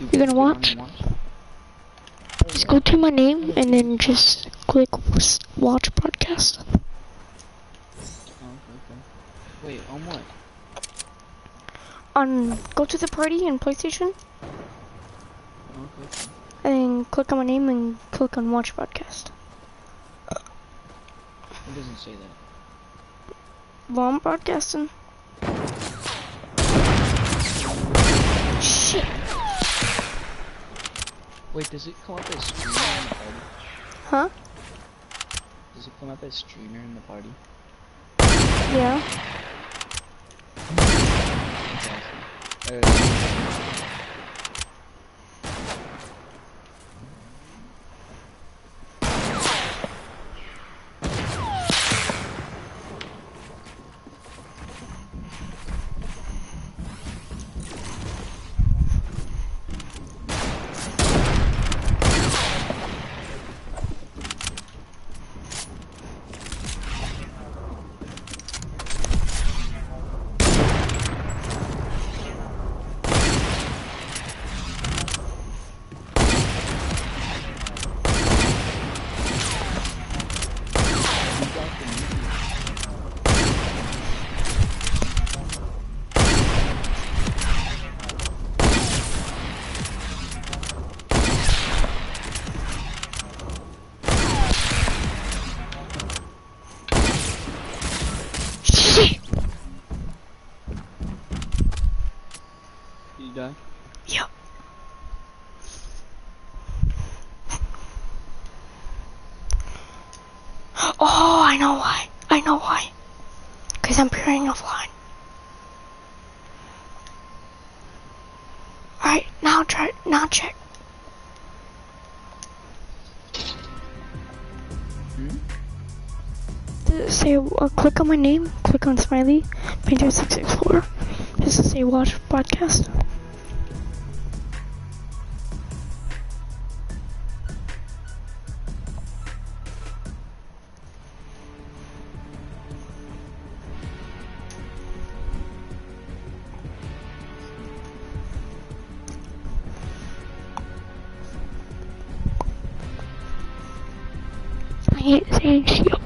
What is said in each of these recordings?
You You're gonna watch? Just go to my name and then just click watch broadcast. Oh, okay. Wait, on what? On go to the party in PlayStation Oh, okay, and then click on my name and click on watch broadcast. It doesn't say that. Well, I'm broadcasting. Wait, does it come up as streamer in the party? Huh? Does it come up as streamer in the party? Yeah. Uh, you got the movie. Shit. You die? Yep. Oh, I know why. I know why. Cause I'm peering offline. Alright, now try now check. Hmm? Does say uh, click on my name? Click on Smiley, Painter six six four. Does it say watch podcast? I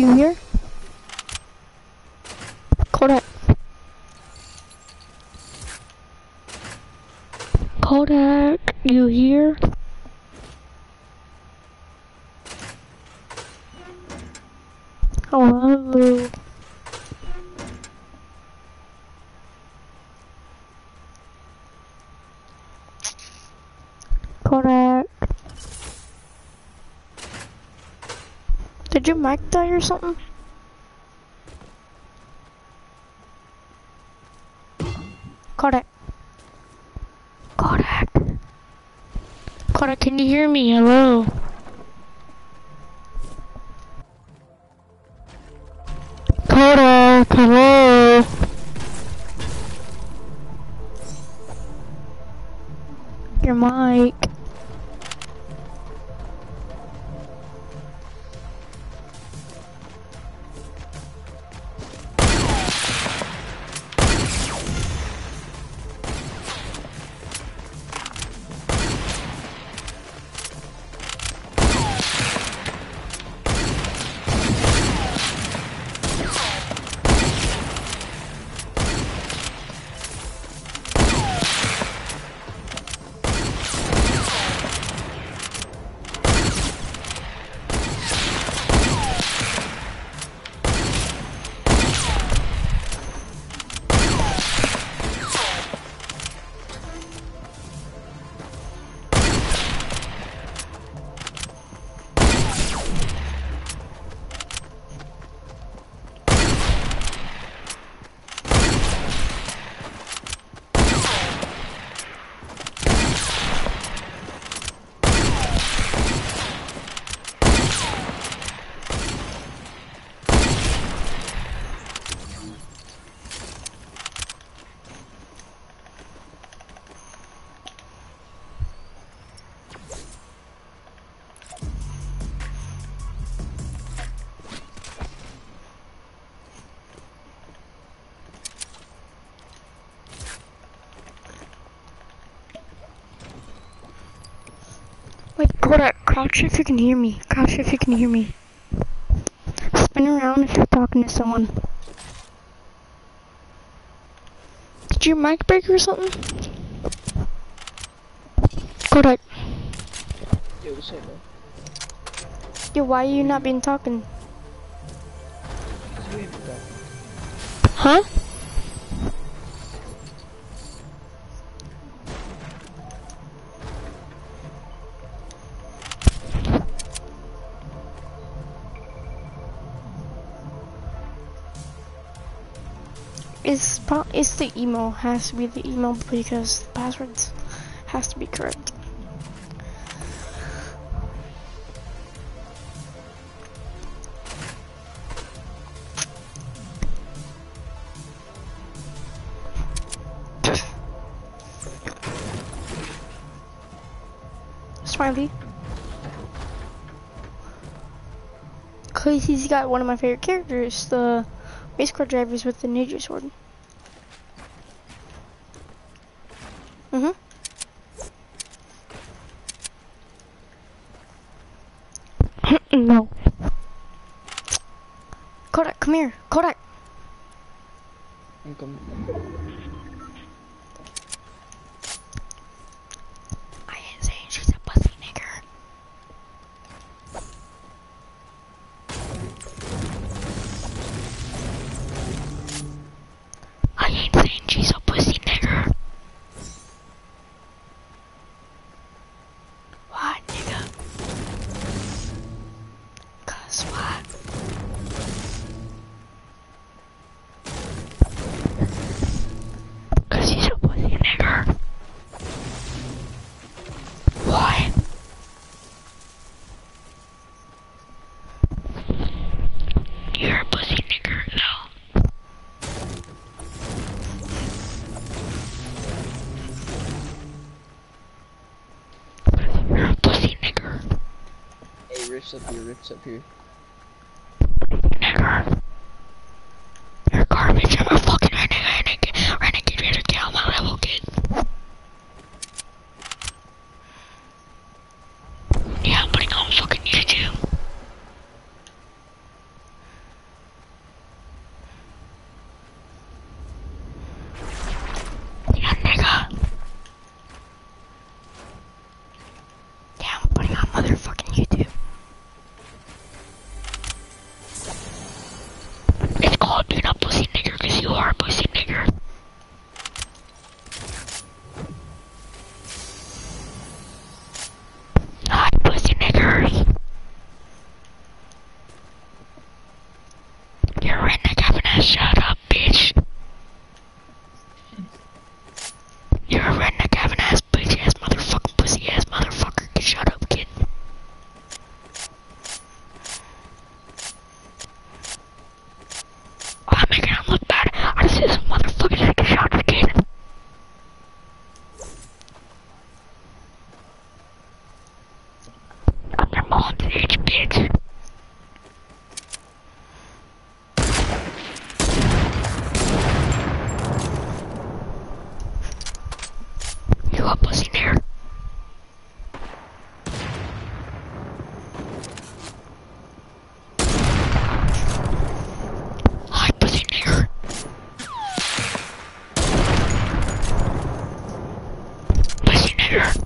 you here? Kodak. Kodak, you here? Hello. Kodak. Did your mic die or something? Kodak. Kodak. Kodak, can you hear me? Hello. Crouch if you can hear me. Crouch if you can hear me. Spin around if you're talking to someone. Did your mic break or something? Kodak, Yo, what's up, yo, why are you not been talking? You ain't been talking. Huh? It's it's the email has to be the email because the passwords has to be correct. Smiley. Cause he's got one of my favorite characters, the race car drivers with the ninja sword. Mm-hmm. no. Kodak, come here. Up here, Rift's up here. Nigger. You're garbage. I'm a fucking renegade, renegade, renegade, renegade. I'm a level kid. Yeah, I'm putting on fucking YouTube. Yeah, nigga. Yeah, I'm putting on motherfucking YouTube. It's called You're Not Pussy Nigger because you are a pussy nigger. Hi, pussy niggers. bitch. You a pussy nigger. Hi, pussy nigger. Pussy nigger.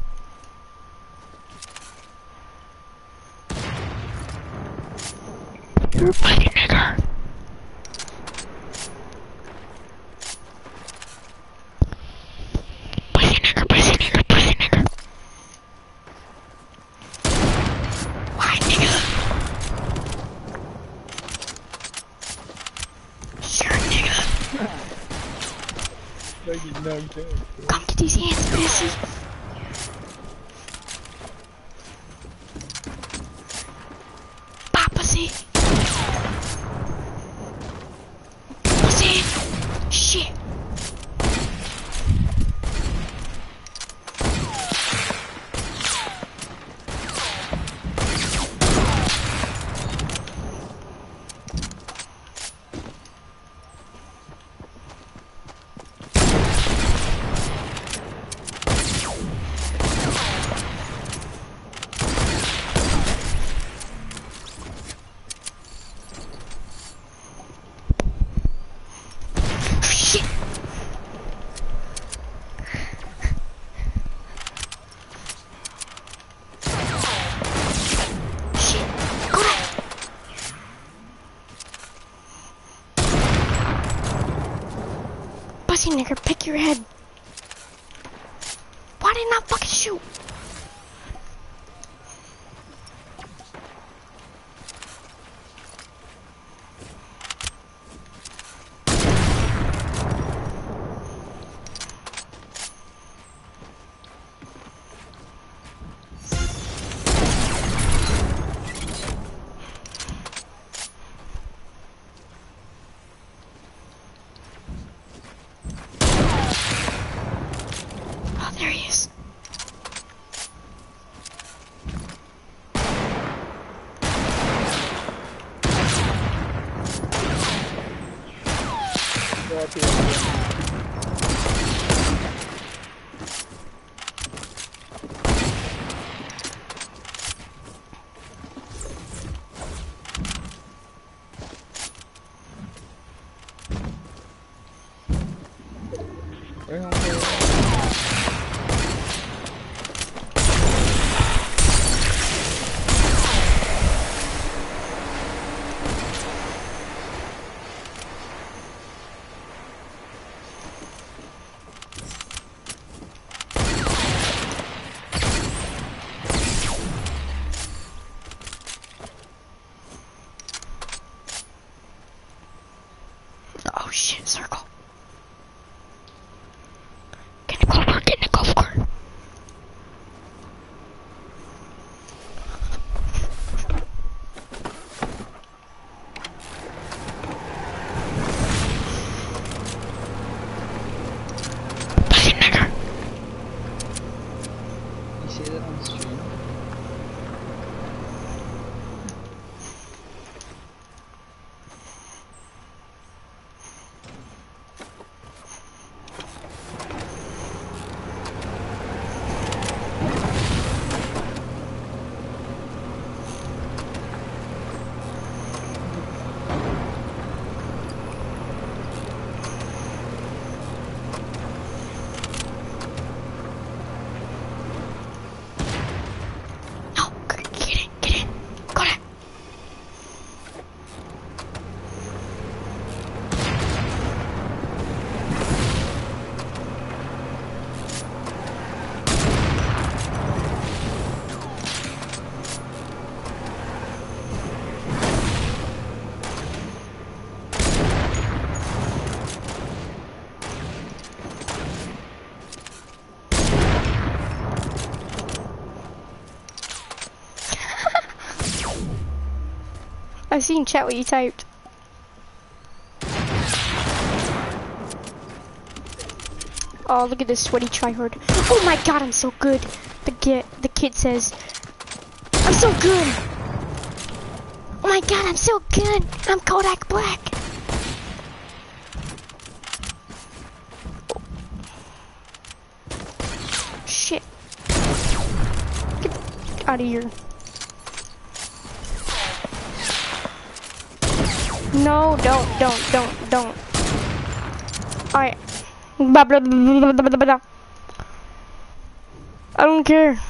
You're pussy nigger. Pussy nigger, pussy nigger, pussy nigger. Why nigga? Sure nigga. Come get these hands, pussy. Pussy. Go up I've seen chat what you typed. Oh, look at this sweaty tryhard. Oh my god, I'm so good. The kid, the kid says, I'm so good. Oh my god, I'm so good. I'm Kodak Black. Shit. Get out of here. No, don't, don't, don't, don't. Alright. I don't care.